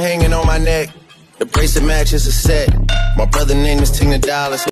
hanging on my neck. The bracelet matches a set. My brother name is Tina Dallas.